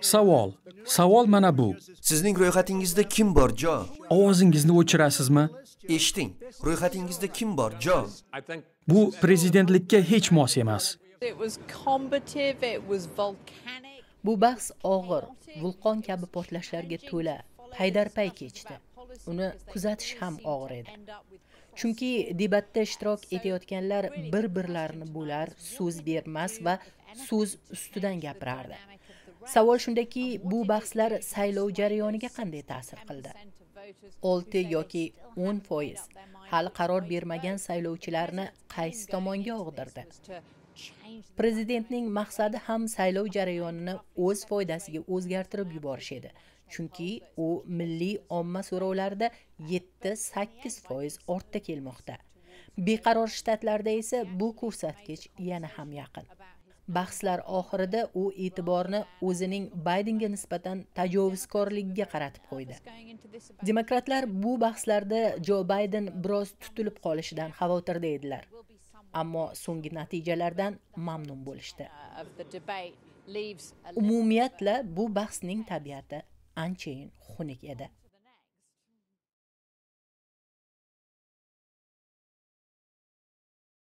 Savol. Savol mana bu. Sizning ro'yxatingizda kim bor, Jo? Ovozingizni o'chirasizmi? Eshiting, ro'yxatingizda kim bor, Jo? Bu prezidentlikka hech mos emas. Bu bahs og'ir, vulqon kabi portlashlarga to'la, paydarpay kechdi. Uni kuzatish ham og'ir edi. Chunki debatda ishtirok etayotganlar bir-birlarini bo'lar, so'z bermas va so'z ustidan gapirardi. Savol shundaki, bu bahslar saylov jarayoniga qanday ta'sir qildi? 6 yoki 10 foiz hali qaror bermagan saylovchilarni qaysi tomonga og'dirdi? Prezidentning maqsadi ham saylov jarayonini o'z foydasiga o'zgartirib yuborish edi. Chunki u milliy omma so'rovlarida 7-8 foiz ortda kelmoqda. Beqaror shtatlarda esa bu ko'rsatkich yana ham yaqin. Bahslar oxirida u e'tiborni o'zining Baydenga nisbatan tajovuzkorligiga qaratib qo'ydi. Demokratlar bu bahslarda Jo Bayden biroz tutilib qolishidan xavotirda edilar. Ammo so'nggi natijalardan mamnun bo'lishdi. Umumiyatla bu bahsning tabiati anchayin xunuk edi.